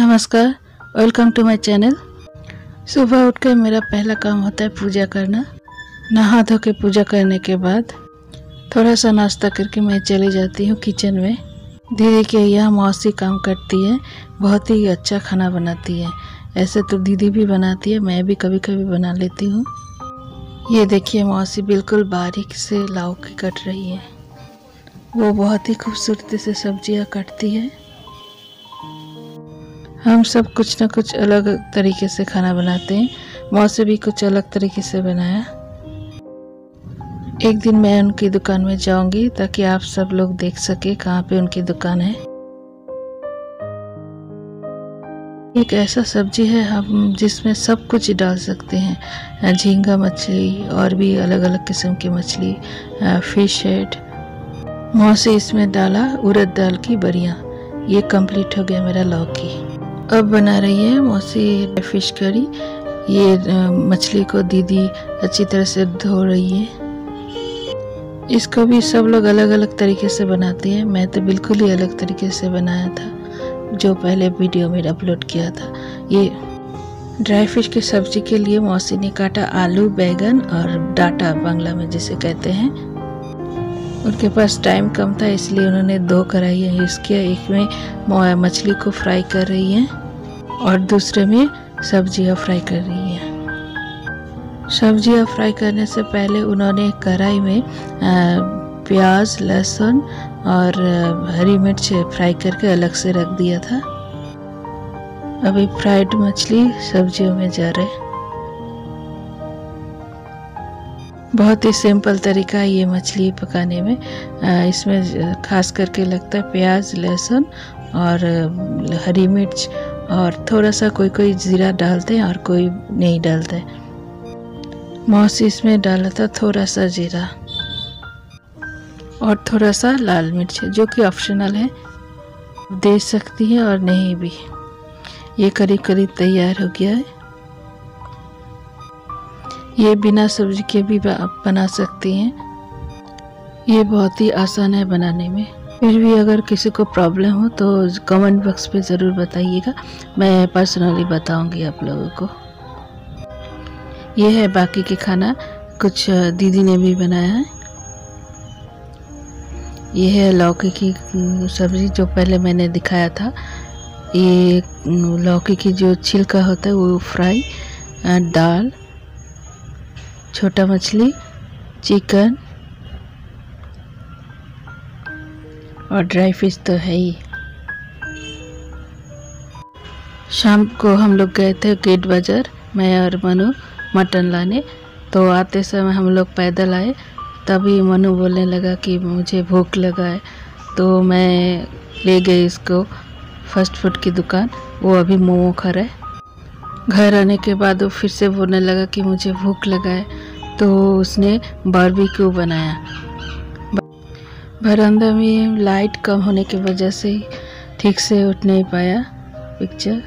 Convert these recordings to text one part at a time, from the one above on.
नमस्कार welcome to my channel सुबह उठकर मेरा पहला काम होता है पूजा करना। नहा धो के पूजा करने के बाद थोड़ा सा नाश्ता करके मैं चली जाती हूँ किचन में। दीदी के यहाँ मौसी काम करती है, बहुत ही अच्छा खाना बनाती है। ऐसे तो दीदी भी बनाती है, मैं भी कभी कभी बना लेती हूँ। ये देखिए मौसी बिल्कुल बारीक से लौकी कट रही है। वो बहुत ही खूबसूरती से सब्ज़ियाँ कटती है। हम सब कुछ ना कुछ अलग तरीके से खाना बनाते हैं। माँ मौसे भी कुछ अलग तरीके से बनाया। एक दिन मैं उनकी दुकान में जाऊँगी ताकि आप सब लोग देख सके कहाँ पे उनकी दुकान है। एक ऐसा सब्ज़ी है हम जिसमें सब कुछ डाल सकते हैं। झींगा मछली और भी अलग अलग किस्म की मछली फ़िश हेड मौसे इसमें डाला उड़द दाल की बरिया। ये कंप्लीट हो गया मेरा लौकी। अब बना रही है मौसी फ़िश करी। ये मछली को दीदी अच्छी तरह से धो रही है। इसको भी सब लोग अलग अलग तरीके से बनाते हैं। मैं तो बिल्कुल ही अलग तरीके से बनाया था, जो पहले वीडियो में अपलोड किया था। ये ड्राई फ़िश की सब्ज़ी के लिए मौसी ने काटा आलू, बैगन और डाटा बांग्ला में जिसे कहते हैं। उनके पास टाइम कम था, इसलिए उन्होंने दो कढ़ाइयाँ यूज़ किया। एक में, मछली को फ्राई कर रही हैं। और दूसरे में सब्ज़ियाँ फ्राई कर रही हैं। सब्ज़ियाँ फ्राई करने से पहले उन्होंने कढ़ाई में प्याज, लहसुन और हरी मिर्च फ्राई करके अलग से रख दिया था। अभी फ्राइड मछली सब्जियों में जा रहे बहुत ही सिंपल तरीका है ये मछली पकाने में। इसमें खास करके लगता है प्याज, लहसुन और हरी मिर्च और थोड़ा सा कोई कोई ज़ीरा डालते हैं और कोई नहीं डालते। मौसी इसमें डाला था थोड़ा सा जीरा और थोड़ा सा लाल मिर्च, जो कि ऑप्शनल है। दे सकती है और नहीं भी। ये करीब करीब तैयार हो गया है। ये बिना सब्ज़ी के भी बना सकती हैं। ये बहुत ही आसान है बनाने में। फिर भी अगर किसी को प्रॉब्लम हो तो कमेंट बॉक्स पे ज़रूर बताइएगा। मैं पर्सनली बताऊँगी आप लोगों को। ये है बाकी के खाना। कुछ दीदी ने भी बनाया है। ये है लौकी की सब्ज़ी जो पहले मैंने दिखाया था। ये लौकी की जो छिलका होता है वो फ्राई दाल, छोटा मछली, चिकन और ड्राई फ़िश तो है ही। शाम को हम लोग गए थे गेट बाज़ार, मैं और मनु मटन लाने। तो आते समय हम लोग पैदल आए, तभी मनु बोलने लगा कि मुझे भूख लगा है। तो मैं ले गई इसको फ़र्स्ट फ़ूड की दुकान, वो अभी मोमो खा रहा है। घर आने के बाद वो फिर से बोलने लगा कि मुझे भूख लगा है। तो उसने बारबेक्यू बनाया। बरामदा में लाइट कम होने की वजह से ठीक से उठ नहीं पाया पिक्चर।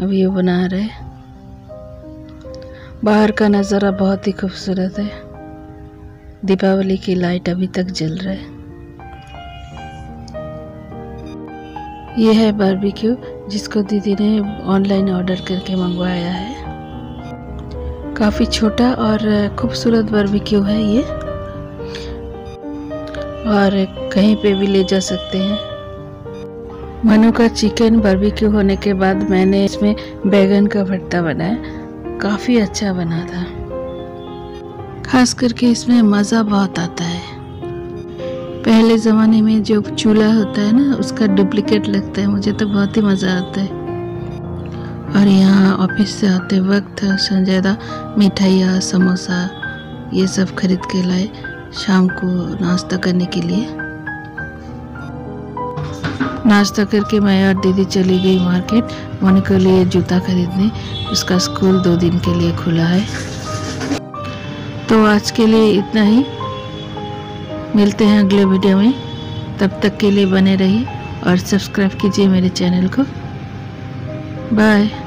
अब ये बना रहे। बाहर का नज़ारा बहुत ही खूबसूरत है। दीपावली की लाइट अभी तक जल रहा। है ये है बारबेक्यू, जिसको दीदी ने ऑनलाइन ऑर्डर करके मंगवाया है। काफ़ी छोटा और खूबसूरत बारबेक्यू है ये। और कहीं पे भी ले जा सकते हैं। मनु का चिकन बारबेक्यू होने के बाद मैंने इसमें बैगन का भट्टा बनाया। काफ़ी अच्छा बना था। खास करके इसमें मज़ा बहुत आता है। पहले ज़माने में जो चूल्हा होता है ना, उसका डुप्लीकेट लगता है। मुझे तो बहुत ही मज़ा आता है। और यहाँ ऑफ़िस से आते वक्त संजयदा मिठाइयाँ, समोसा, ये सब खरीद के लाए शाम को नाश्ता करने के लिए। नाश्ता करके मैं और दीदी चली गई मार्केट। मनु के लिए जूता खरीदने। उसका स्कूल दो दिन के लिए खुला है। तो आज के लिए इतना ही। मिलते हैं अगले वीडियो में। तब तक के लिए बने रहिए और सब्सक्राइब कीजिए मेरे चैनल को। बाय।